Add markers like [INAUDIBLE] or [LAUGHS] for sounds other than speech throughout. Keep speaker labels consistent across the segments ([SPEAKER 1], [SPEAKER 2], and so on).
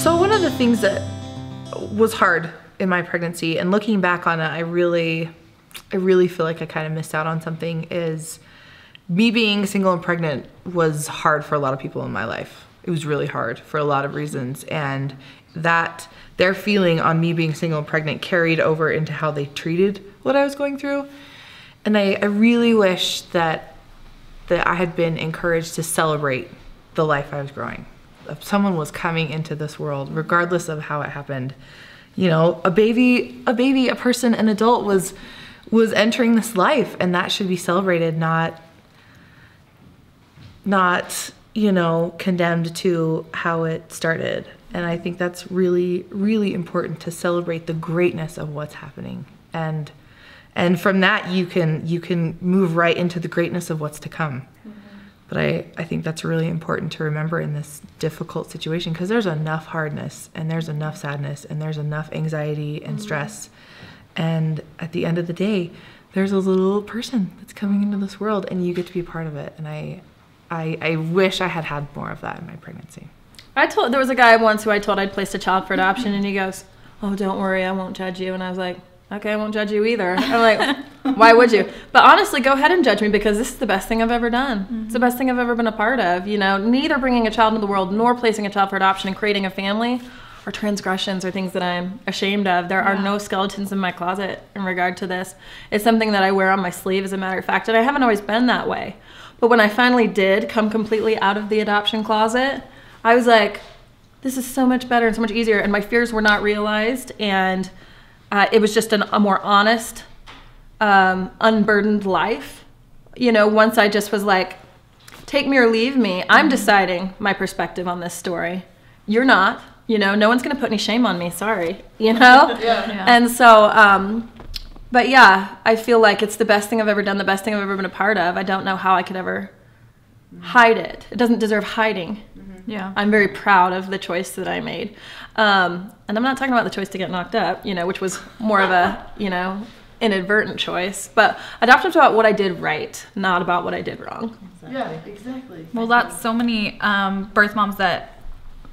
[SPEAKER 1] So one of the things that was hard in my pregnancy and looking back on it, I really, I really feel like I kind of missed out on something is me being single and pregnant was hard for a lot of people in my life. It was really hard for a lot of reasons. And that their feeling on me being single and pregnant carried over into how they treated what I was going through. And I, I really wish that that I had been encouraged to celebrate the life I was growing. Someone was coming into this world, regardless of how it happened, you know, a baby, a baby, a person, an adult was was entering this life, and that should be celebrated, not not you know condemned to how it started. And I think that's really, really important to celebrate the greatness of what's happening and and from that you can you can move right into the greatness of what's to come. But I, I think that's really important to remember in this difficult situation because there's enough hardness and there's enough sadness and there's enough anxiety and mm-hmm. stress. And at the end of the day there's a little person that's coming into this world and you get to be part of it. And i i, I wish i had had more of that in my pregnancy.
[SPEAKER 2] I told there was a guy once who i told i'd placed a child for adoption and he goes oh don't worry i won't judge you. And i was like okay, I won't judge you either. I'm like, why would you? But honestly, go ahead and judge me because this is the best thing I've ever done. Mm-hmm. It's the best thing I've ever been a part of. You know, neither bringing a child into the world nor placing a child for adoption and creating a family are transgressions or things that I'm ashamed of. There yeah. are no skeletons in my closet in regard to this. It's something that I wear on my sleeve, as a matter of fact, and I haven't always been that way. But when I finally did come completely out of the adoption closet, I was like, this is so much better and so much easier. And my fears were not realized. And uh, it was just an, a more honest, um, unburdened life. You know, once I just was like, take me or leave me, I'm mm-hmm. deciding my perspective on this story. You're not. You know, no one's going to put any shame on me. Sorry. [LAUGHS] You know? [LAUGHS] yeah. yeah. And so, um, but yeah, I feel like it's the best thing I've ever done, the best thing I've ever been a part of. I don't know how I could ever mm-hmm. hide it. It doesn't deserve hiding. Yeah. I'm very proud of the choice that I made. Um, and I'm not talking about the choice to get knocked up, you know, which was more of a, you know, inadvertent choice. But adoption's about what I did right, not about what I did wrong.
[SPEAKER 3] Exactly. Yeah, exactly.
[SPEAKER 4] Well, that's so many um, birth moms that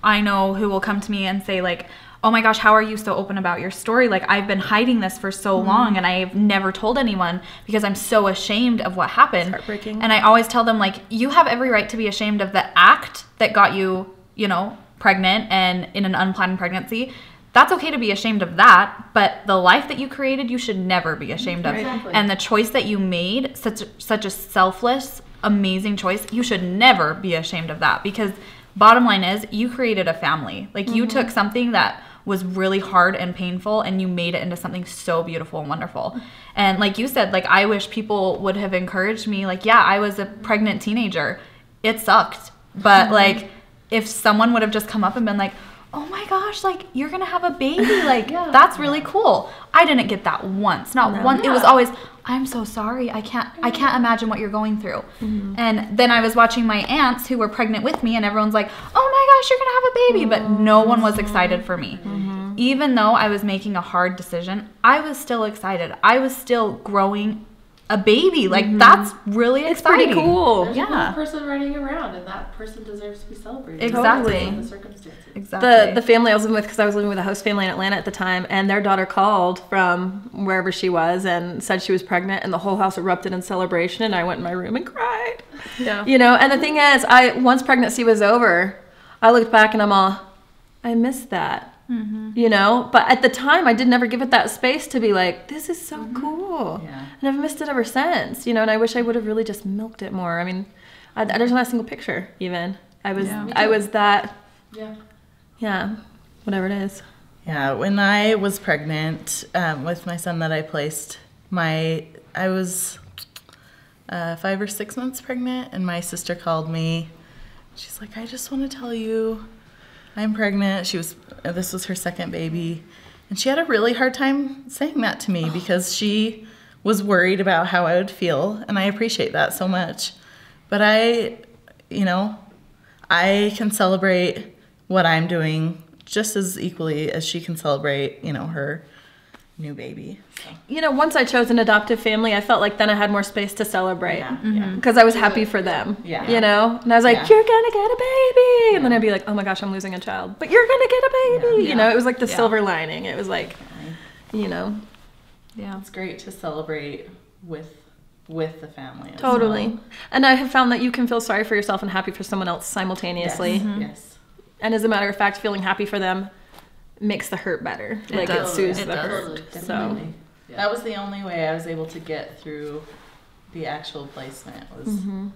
[SPEAKER 4] I know who will come to me and say like, "Oh my gosh, how are you so open about your story? Like I've been hiding this for so mm-hmm. long and I've never told anyone because I'm so ashamed of what happened." heartbreaking. And I always tell them like, "You have every right to be ashamed of the act that got you, you know, pregnant and in an unplanned pregnancy, that's okay to be ashamed of that, but the life that you created, you should never be ashamed of. Exactly. And the choice that you made, such such a selfless, amazing choice, you should never be ashamed of that because bottom line is you created a family. Like mm-hmm. you took something that was really hard and painful and you made it into something so beautiful and wonderful. And like you said, like I wish people would have encouraged me like, yeah, I was a pregnant teenager. It sucked. But mm-hmm. like if someone would have just come up and been like, oh my gosh, like you're gonna have a baby, [LAUGHS] like yeah. that's really cool. I didn't get that once, not no. once. Yeah. It was always, I'm so sorry, I can't, I can't imagine what you're going through. Mm-hmm. And then I was watching my aunts who were pregnant with me, and everyone's like, oh gosh, you're gonna have a baby, but no one was excited for me. Mm-hmm. Even though I was making a hard decision, I was still excited. I was still growing a baby. Like mm-hmm. that's really it's exciting.
[SPEAKER 2] pretty cool.
[SPEAKER 3] There's yeah. one person running around, and that person deserves to be celebrated.
[SPEAKER 4] Exactly.
[SPEAKER 3] The circumstances.
[SPEAKER 2] Exactly. The the family I was living with, because I was living with a host family in Atlanta at the time, and their daughter called from wherever she was and said she was pregnant, and the whole house erupted in celebration, and I went in my room and cried. Yeah. You know, and the thing is, I once pregnancy was over, I looked back and I'm all, I missed that. Mm-hmm. You know, but at the time, I did never give it that space to be like, "This is so mm-hmm. cool," yeah. and I've missed it ever since. You know, and I wish I would have really just milked it more. I mean, I, there's not a single picture. Even I was, yeah, I was that. Yeah. Yeah, whatever it is.
[SPEAKER 5] Yeah, when I was pregnant um, with my son that I placed, my I was uh, five or six months pregnant, and my sister called me. She's like, "I just want to tell you." I'm pregnant. She was, uh, this was her second baby. And she had a really hard time saying that to me oh. because she was worried about how I would feel. And I appreciate that so much. But I, you know, I can celebrate what I'm doing just as equally as she can celebrate, you know, her new baby. So.
[SPEAKER 2] You know, once I chose an adoptive family, I felt like then I had more space to celebrate.
[SPEAKER 5] Yeah, mm-hmm. yeah.
[SPEAKER 2] Because I was happy for them.
[SPEAKER 5] Yeah.
[SPEAKER 2] You know? And I was like,
[SPEAKER 5] Yeah.
[SPEAKER 2] you're gonna get a baby. And then I'd be like, oh my gosh, I'm losing a child. But you're gonna get a baby.
[SPEAKER 5] Yeah.
[SPEAKER 2] You know, it was like the
[SPEAKER 1] Yeah.
[SPEAKER 2] silver lining. It was like, you know,
[SPEAKER 4] Yeah.
[SPEAKER 5] It's great to celebrate with with the family. as
[SPEAKER 2] totally.
[SPEAKER 5] well.
[SPEAKER 2] And I have found that you can feel sorry for yourself and happy for someone else simultaneously.
[SPEAKER 5] Yes. Mm-hmm. yes.
[SPEAKER 2] And as a matter of fact, feeling happy for them makes the hurt better. like
[SPEAKER 1] does.
[SPEAKER 2] it soothes
[SPEAKER 1] It
[SPEAKER 2] the
[SPEAKER 1] does.
[SPEAKER 2] hurt. So
[SPEAKER 5] Definitely. That was the only way I was able to get through the actual placement was
[SPEAKER 2] Mm-hmm.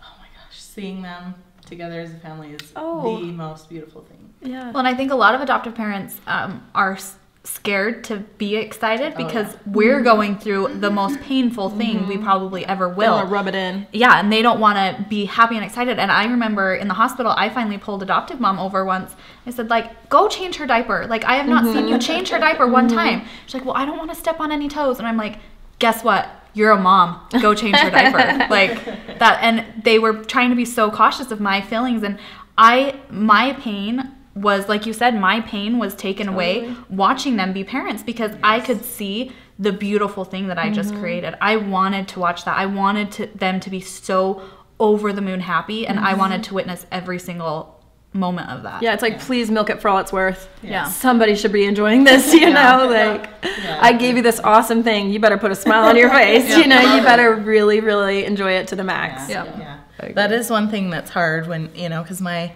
[SPEAKER 5] oh my gosh, seeing them together as a family is
[SPEAKER 2] Oh.
[SPEAKER 5] the most beautiful thing.
[SPEAKER 2] yeah.
[SPEAKER 4] Well, and I think a lot of adoptive parents um, are s- scared to be excited
[SPEAKER 5] Oh,
[SPEAKER 4] because
[SPEAKER 5] yeah.
[SPEAKER 4] we're mm-hmm. going through the mm-hmm. most painful thing we mm-hmm. probably ever
[SPEAKER 2] They wanna
[SPEAKER 4] will.
[SPEAKER 2] rub it in.
[SPEAKER 4] Yeah, and they don't want to be happy and excited. And I remember in the hospital, I finally pulled adoptive mom over once. I said, like, go change her diaper. Like, I have not seen you change her diaper one time. She's like, well, I don't want to step on any toes. And I'm like, guess what? You're a mom. Go change her diaper. [LAUGHS] like that. And they were trying to be so cautious of my feelings. And I, my pain was, like you said, my pain was taken away watching them be parents because I could see the beautiful thing that I just mm-hmm. created. I wanted to watch that. I wanted to, them to be so over the moon happy, and I mm-hmm. wanted to witness every single moment of that.
[SPEAKER 2] Yeah, it's like please milk it for all it's worth.
[SPEAKER 4] Yeah.
[SPEAKER 2] Somebody should be enjoying this, [LAUGHS] you know, like
[SPEAKER 5] Yeah.
[SPEAKER 2] I gave you this awesome thing. You better put a smile on your [LAUGHS] face. You know, you better really, really enjoy it to the max.
[SPEAKER 5] Yeah.
[SPEAKER 1] Yeah.
[SPEAKER 5] Yeah. That is one thing that's hard when, you know, because my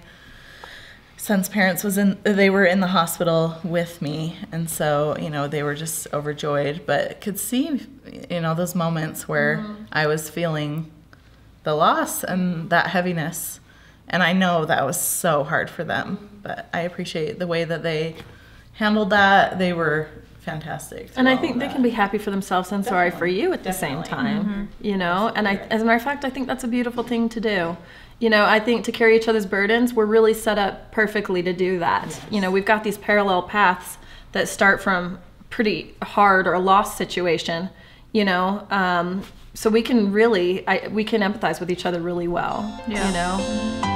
[SPEAKER 5] son's parents was in, they were in the hospital with me. And so, you know, they were just overjoyed, but could see, you know, those moments where mm-hmm. I was feeling the loss and that heaviness. And I know that was so hard for them, mm-hmm. but I appreciate the way that they handled that. They were fantastic.
[SPEAKER 2] And I think they can be happy for themselves and sorry for you at the same
[SPEAKER 5] Definitely.
[SPEAKER 2] time. You know, and I, as a matter of fact, I think that's a beautiful thing to do. You know, I think to carry each other's burdens, we're really set up perfectly to do that. You know, we've got these parallel paths that start from pretty hard or a lost situation. You know, um, so we can really, I, we can empathize with each other really well.
[SPEAKER 4] Yeah.
[SPEAKER 2] You know,